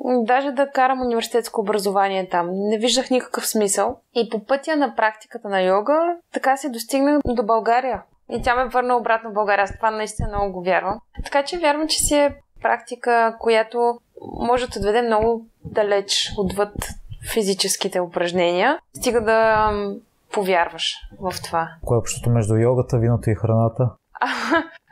даже да карам университетско образование там. Не виждах никакъв смисъл. И по пътя на практиката на йога, така се достигнах до България. И тя ме върна обратно в България. Аз това наистина много го вярвам. Така че вярвам, че си е практика, която може да те доведе много далеч отвъд физическите упражнения, стига да повярваш в това. Кое е общото между йогата, виното и храната?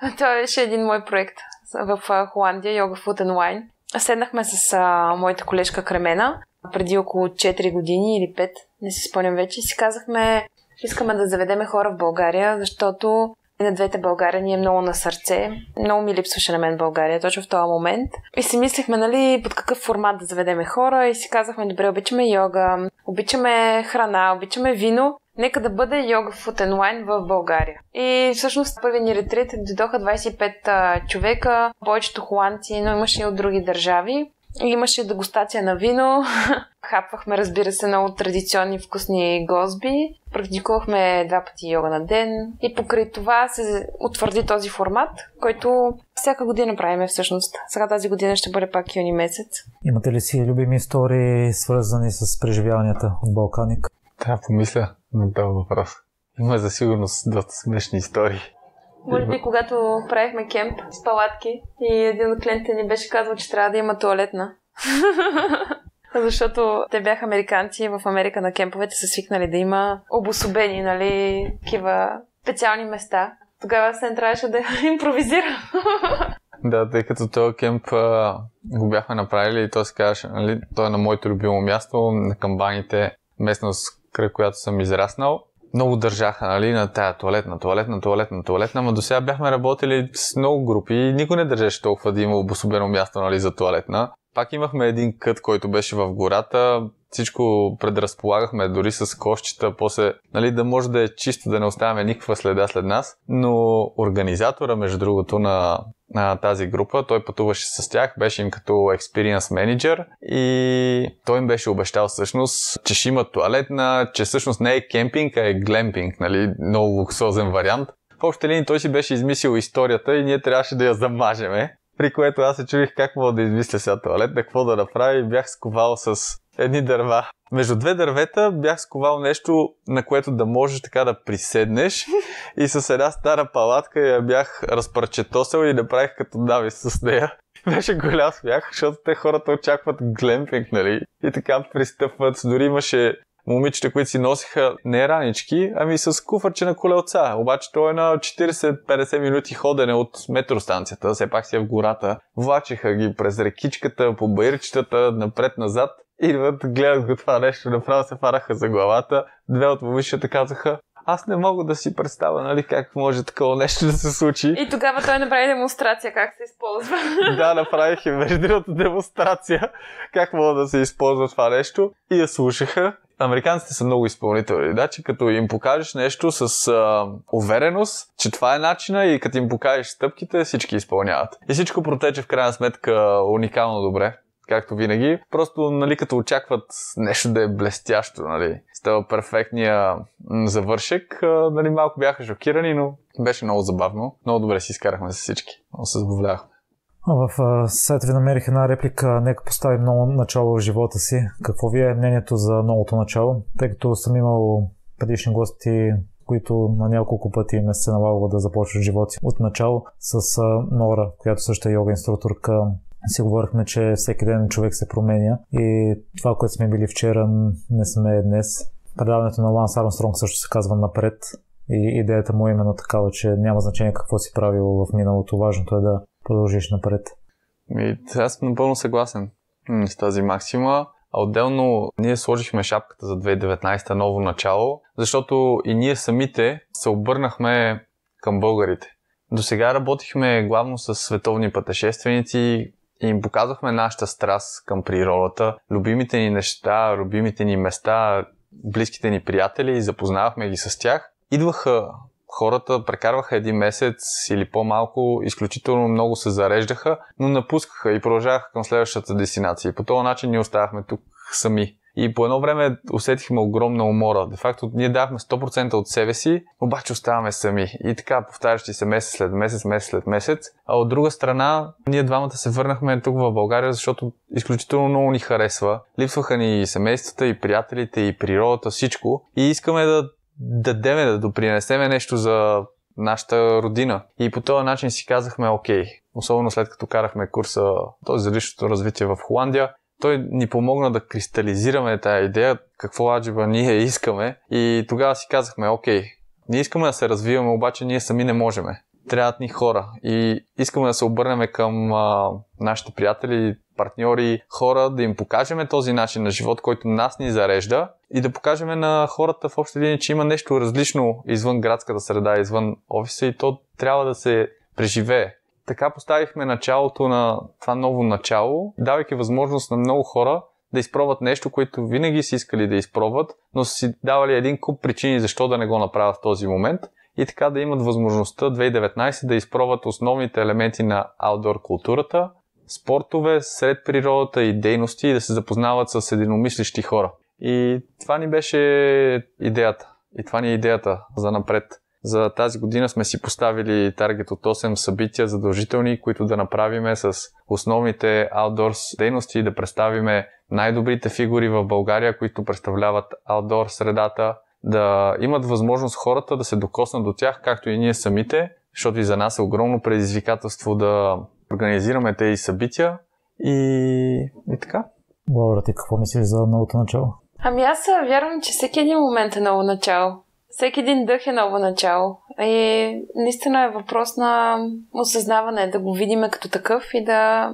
Това беше един мой проект в Холандия, Yoga Food and Wine. Седнахме с а, моята колежка Кремена преди около 4 години или 5, не си спомням вече, и си казахме, искаме да заведеме хора в България, защото и на двете България ни е много на сърце. Много ми липсваше на мен България точно в този момент. И си мислихме, нали, под какъв формат да заведеме хора и си казахме, добре, обичаме йога, обичаме храна, обичаме вино. Нека да бъде йога and Wine в България. И всъщност първи ни ретрит дойдоха 25 човека, повечето холандци, но имаше и от други държави. Имаше дегустация на вино, хапвахме, разбира се, много традиционни вкусни гозби, практикувахме два пъти йога на ден и покрай това се утвърди този формат, който всяка година правиме всъщност. Сега тази година ще бъде пак юни месец. Имате ли си любими истории, свързани с преживяванията от Балканик? Трябва да помисля на този въпрос. Има за сигурност доста смешни истории. Може би, когато правихме кемп с палатки и един от клиентите ни беше казал, че трябва да има туалетна. Защото те бяха американци в Америка на кемповете са свикнали да има обособени, нали, такива специални места. Тогава се не трябваше да импровизира. Да, тъй като този кемп а, го бяхме направили и то се казваше, нали, то е на моето любимо място, на камбаните, местност, край която съм израснал много държаха нали, на тая туалетна, туалетна, туалетна, туалетна, но до сега бяхме работили с много групи и никой не държеше толкова да има обособено място нали, за туалетна. Пак имахме един кът, който беше в гората, всичко предразполагахме дори с кошчета, после нали, да може да е чисто, да не оставяме никаква следа след нас. Но организатора, между другото, на, на тази група, той пътуваше с тях, беше им като experience менеджер и той им беше обещал всъщност, че ще има туалетна, че всъщност не е кемпинг, а е глемпинг, нали, много луксозен вариант. В общи линии той си беше измислил историята и ние трябваше да я замажеме. При което аз се чудих как мога да измисля сега туалет, какво да направя бях сковал с едни дърва. Между две дървета бях сковал нещо, на което да можеш така да приседнеш и с една стара палатка я бях разпарчетосил и направих като дави с нея. Беше голям смях, защото те хората очакват глемпинг, нали? И така пристъпват. Дори имаше момичета, които си носиха не ранички, ами с куфърче на колелца. Обаче той е на 40-50 минути ходене от метростанцията, все пак си е в гората. Влачеха ги през рекичката, по байрчетата, напред-назад. Идват, гледат го това нещо, направо се фараха за главата. Две от момичета казаха, аз не мога да си представя, нали, как може такова нещо да се случи. И тогава той направи демонстрация как се използва. да, направих и между другото демонстрация как мога да се използва това нещо. И я слушаха американците са много изпълнителни, да, че като им покажеш нещо с а, увереност, че това е начина и като им покажеш стъпките, всички изпълняват. И всичко протече в крайна сметка уникално добре както винаги. Просто, нали, като очакват нещо да е блестящо, нали, с този перфектния завършек, нали, малко бяха шокирани, но беше много забавно. Много добре си изкарахме с всички. Много се забавлявахме. В сайта ви намерих една реплика, нека поставим много начало в живота си. Какво ви е мнението за новото начало? Тъй като съм имал предишни гости, които на няколко пъти ме се налагало да започват живота си от начало с Нора, която също е йога инструкторка. Си говорихме, че всеки ден човек се променя и това, което сме били вчера, не сме днес. Предаването на Ланс Армстронг също се казва напред и идеята му е именно такава, че няма значение какво си правил в миналото, важното е да продължиш напред. И, аз съм напълно съгласен. с тази максима. А отделно ние сложихме шапката за 2019 ново начало, защото и ние самите се обърнахме към българите. До сега работихме главно с световни пътешественици и им показахме нашата страст към природата, любимите ни неща, любимите ни места, близките ни приятели и запознавахме ги с тях. Идваха хората, прекарваха един месец или по-малко, изключително много се зареждаха, но напускаха и продължаваха към следващата дестинация. По този начин ние оставахме тук сами. И по едно време усетихме огромна умора. Де факто ние давахме 100% от себе си, обаче оставаме сами. И така повтарящи се месец след месец, месец след месец. А от друга страна, ние двамата се върнахме тук в България, защото изключително много ни харесва. Липсваха ни и семействата, и приятелите, и природата, всичко. И искаме да дадеме, да допринесеме нещо за нашата родина. И по този начин си казахме, окей, особено след като карахме курса този за личното развитие в Холандия, той ни помогна да кристализираме тази идея, какво аджиба ние искаме. И тогава си казахме, окей, ние искаме да се развиваме, обаче ние сами не можеме. Трябват ни хора. И искаме да се обърнем към а, нашите приятели, партньори, хора, да им покажем този начин на живот, който нас ни зарежда и да покажем на хората в общи линии, че има нещо различно извън градската среда, извън офиса и то трябва да се преживее. Така поставихме началото на това ново начало, давайки възможност на много хора да изпробват нещо, което винаги си искали да изпробват, но са си давали един куп причини защо да не го направят в този момент и така да имат възможността 2019 да изпробват основните елементи на аутдор културата, спортове сред природата и дейности и да се запознават с единомислищи хора. И това ни беше идеята. И това ни е идеята за напред. За тази година сме си поставили таргет от 8 събития задължителни, които да направиме с основните аутдорс дейности да представиме най-добрите фигури в България, които представляват аутдор средата, да имат възможност хората да се докоснат до тях, както и ние самите, защото и за нас е огромно предизвикателство да организираме тези събития и, и така. Лаура, ти какво мислиш за новото начало? Ами аз вярвам, че всеки един момент е ново начало. Всеки един дъх е ново начало. И наистина е въпрос на осъзнаване, да го видиме като такъв и да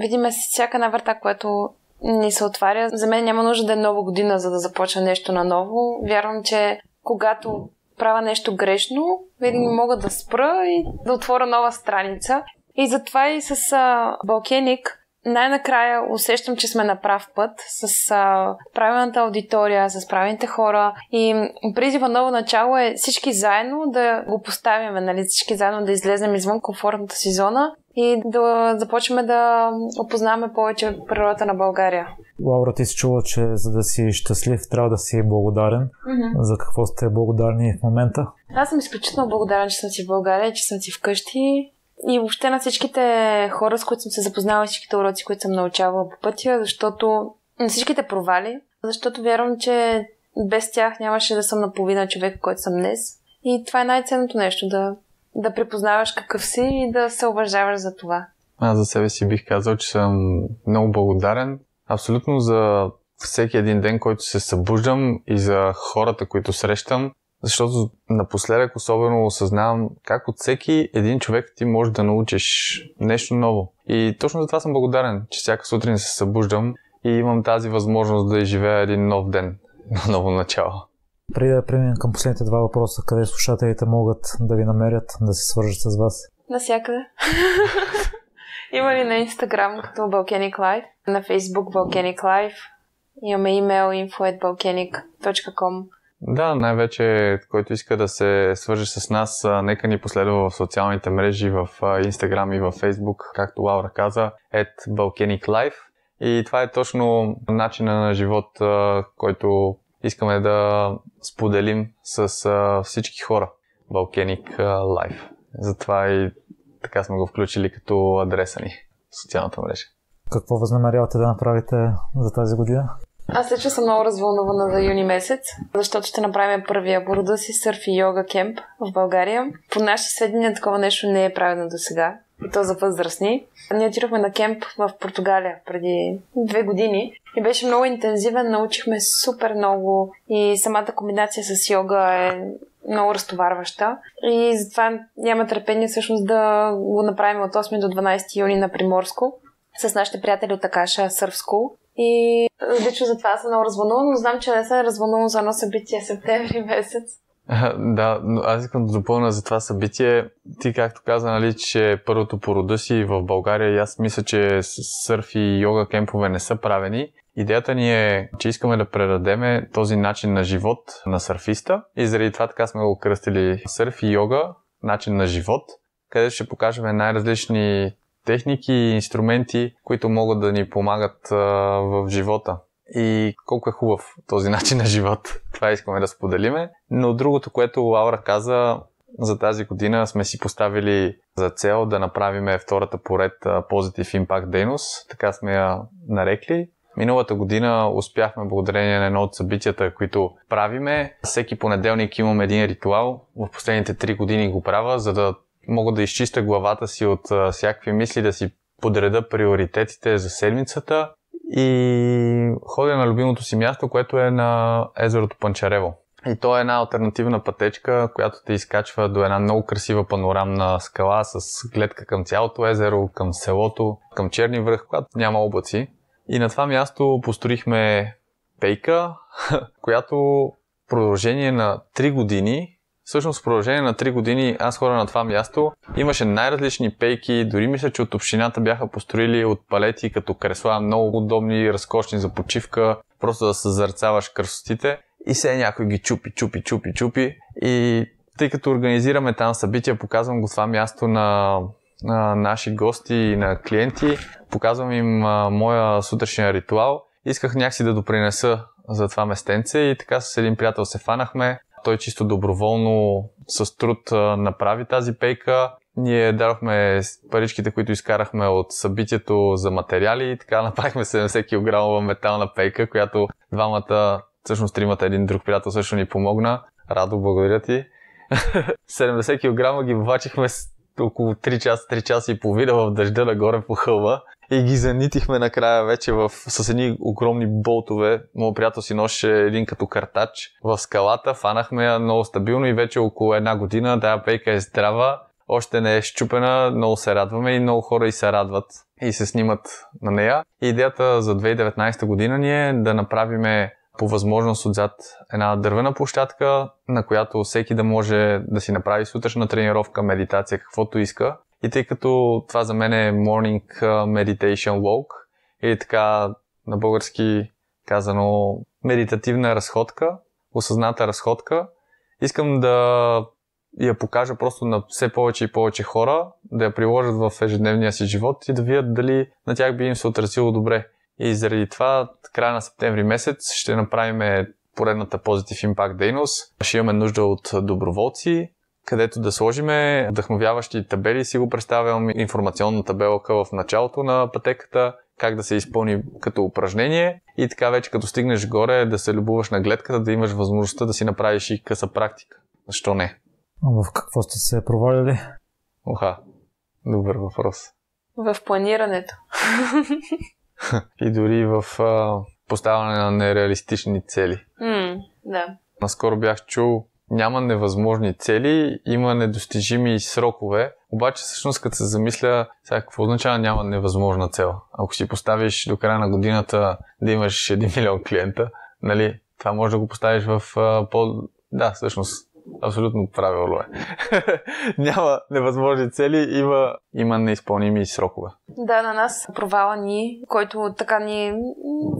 видиме всяка една врата, която ни се отваря. За мен няма нужда да е нова година, за да започна нещо наново. Вярвам, че когато правя нещо грешно, винаги мога да спра и да отворя нова страница. И затова и с а, Балкеник най-накрая усещам, че сме на прав път с а, правилната аудитория, с правилните хора и призива ново начало е всички заедно да го поставяме, нали? всички заедно да излезем извън комфортната си зона и да започнем да опознаваме повече природата на България. Лаура, ти си чула, че за да си щастлив, трябва да си благодарен. Mm-hmm. За какво сте благодарни в момента? Аз съм изключително благодарен, че съм си в България, че съм си вкъщи и въобще на всичките хора, с които съм се запознала, всичките уроци, които съм научавала по пътя, защото на всичките провали, защото вярвам, че без тях нямаше да съм наполовина човек, който съм днес. И това е най-ценното нещо, да, да препознаваш какъв си и да се уважаваш за това. Аз за себе си бих казал, че съм много благодарен абсолютно за всеки един ден, който се събуждам и за хората, които срещам. Защото напоследък особено осъзнавам как от всеки един човек ти може да научиш нещо ново. И точно за това съм благодарен, че всяка сутрин се събуждам и имам тази възможност да изживея един нов ден, на ново начало. Преди да преминем към последните два въпроса, къде слушателите могат да ви намерят, да се свържат с вас? Насякъде. Има ли на Инстаграм като Volcanic Life, на Facebook Volcanic Life, имаме имейл info.volcanic.com да, най-вече, който иска да се свържи с нас, нека ни последва в социалните мрежи, в Instagram и в Facebook, както Лаура каза, at Volcanic Life. И това е точно начина на живот, който искаме да споделим с всички хора. Volcanic Life. Затова и така сме го включили като адреса ни в социалната мрежа. Какво възнамерявате да направите за тази година? Аз лично съм много развълнувана за юни месец, защото ще направим първия по рода си сърф и йога кемп в България. По наши сведения такова нещо не е правено до сега. То за възрастни. Ние отидохме на кемп в Португалия преди две години и беше много интензивен, научихме супер много и самата комбинация с йога е много разтоварваща. И затова няма търпение всъщност да го направим от 8 до 12 юни на Приморско с нашите приятели от Акаша Surf School. И лично за това съм много развълнувана, но знам, че не съм развълнувана за едно събитие септември месец. Да, но аз искам да допълня за това събитие. Ти, както каза, нали, че първото по рода си в България и аз мисля, че сърф и йога кемпове не са правени. Идеята ни е, че искаме да предадеме този начин на живот на сърфиста и заради това така сме го кръстили сърф и йога, начин на живот, където ще покажем най-различни техники и инструменти, които могат да ни помагат а, в живота. И колко е хубав този начин на живот. Това искаме да споделиме. Но другото, което Лаура каза, за тази година сме си поставили за цел да направим втората поред Positive Impact дейност. Така сме я нарекли. Миналата година успяхме благодарение на едно от събитията, които правиме. Всеки понеделник имам един ритуал. В последните три години го правя, за да мога да изчистя главата си от всякакви мисли, да си подреда приоритетите за седмицата и ходя на любимото си място, което е на езерото Панчарево. И то е една альтернативна пътечка, която те изкачва до една много красива панорамна скала с гледка към цялото езеро, към селото, към Черни връх, когато няма облаци. И на това място построихме пейка, която в продължение на 3 години Всъщност в продължение на 3 години аз хора на това място. Имаше най-различни пейки, дори мисля, че от общината бяха построили от палети като кресла, много удобни, разкошни за почивка, просто да съзърцаваш красотите и се някой ги чупи, чупи, чупи, чупи. И тъй като организираме там събития, показвам го това място на, на наши гости и на клиенти, показвам им а, моя сутрешен ритуал. Исках някакси да допринеса за това местенце и така с един приятел се фанахме той чисто доброволно с труд направи тази пейка. Ние дадохме паричките, които изкарахме от събитието за материали и така направихме 70 кг метална пейка, която двамата, всъщност тримата, един друг приятел също ни помогна. Радо, благодаря ти. 70 кг ги влачихме около 3 часа, 3 часа и половина в дъжда нагоре по хълма и ги занитихме накрая вече в, с едни огромни болтове. Моят приятел си носеше един като картач в скалата, фанахме я много стабилно и вече около една година тая пейка е здрава, още не е щупена, много се радваме и много хора и се радват и се снимат на нея. И идеята за 2019 година ни е да направиме по възможност отзад една дървена площадка, на която всеки да може да си направи сутрешна тренировка, медитация, каквото иска. И тъй като това за мен е Morning Meditation Walk, или така на български казано медитативна разходка, осъзната разходка, искам да я покажа просто на все повече и повече хора, да я приложат в ежедневния си живот и да видят дали на тях би им се отразило добре. И заради това, края на септември месец, ще направим поредната Positive Impact дейност. Ще имаме нужда от доброволци, където да сложиме вдъхновяващи табели. Си го представям информационна табелка в началото на пътеката, как да се изпълни като упражнение и така вече като стигнеш горе да се любуваш на гледката, да имаш възможността да си направиш и къса практика. Защо не? В какво сте се провалили? Оха, добър въпрос. В планирането. и дори в а, поставяне на нереалистични цели. Mm, да. Наскоро бях чул, няма невъзможни цели, има недостижими срокове. Обаче, всъщност, като се замисля, сега какво означава няма невъзможна цел? Ако си поставиш до края на годината да имаш 1 милион клиента, нали, това може да го поставиш в а, по... Да, всъщност, Абсолютно правилно е. Няма невъзможни цели, има, има неизпълними срокове. Да, на нас провала ни, който така ни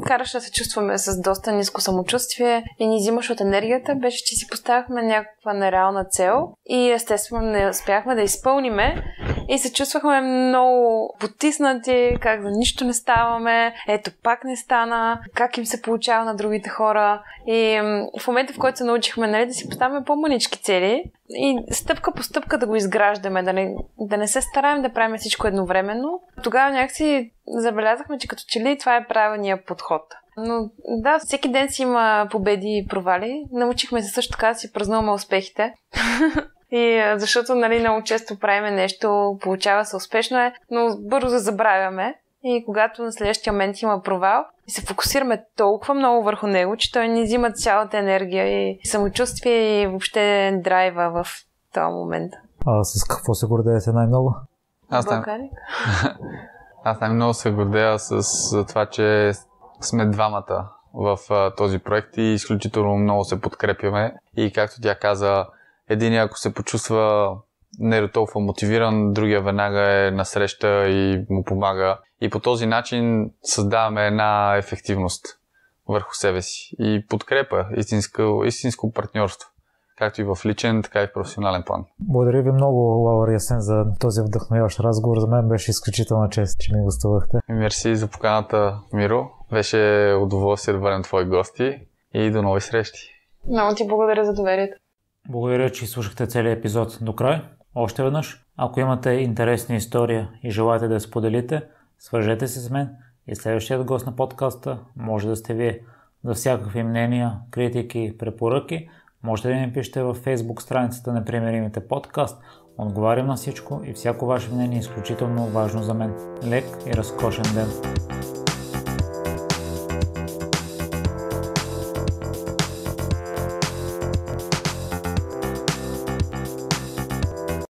караше да се чувстваме с доста ниско самочувствие и ни взимаш от енергията, беше, че си поставяхме някаква нереална цел и естествено не успяхме да изпълниме и се чувствахме много потиснати, как за нищо не ставаме, ето пак не стана, как им се получава на другите хора. И в момента, в който се научихме нали, да си поставяме по-манички цели и стъпка по стъпка да го изграждаме, да не, да не се стараем да правим всичко едновременно, тогава някакси забелязахме, че като че ли това е правилният подход. Но да, всеки ден си има победи и провали. Научихме се също така да си празнуваме успехите. И защото, нали, много често правиме нещо, получава се успешно е, но бързо забравяме. И когато на следващия момент има провал, и се фокусираме толкова много върху него, че той ни взима цялата енергия и самочувствие и въобще драйва в този момент. А с какво се гордеете най-много? Аз Балканик? Аз най-много се гордея с това, че сме двамата в този проект и изключително много се подкрепяме. И както тя каза, един ако се почувства не е толкова мотивиран, другия веднага е насреща и му помага. И по този начин създаваме една ефективност върху себе си и подкрепа, истинско, истинско партньорство както и в личен, така и в професионален план. Благодаря ви много, Лауър Ясен, за този вдъхновяващ разговор. За мен беше изключителна чест, че ми гостувахте. Мерси за поканата, Миро. Беше удоволствие да бъдем твои гости и до нови срещи. Много ти благодаря за доверието. Благодаря, че слушахте целият епизод до край. Още веднъж, ако имате интересна история и желаете да я споделите, свържете се с мен и следващият гост на подкаста може да сте вие. За всякакви мнения, критики, препоръки, можете да ни пишете във Facebook страницата на Примеримите подкаст. Отговарям на всичко и всяко ваше мнение е изключително важно за мен. Лек и разкошен ден!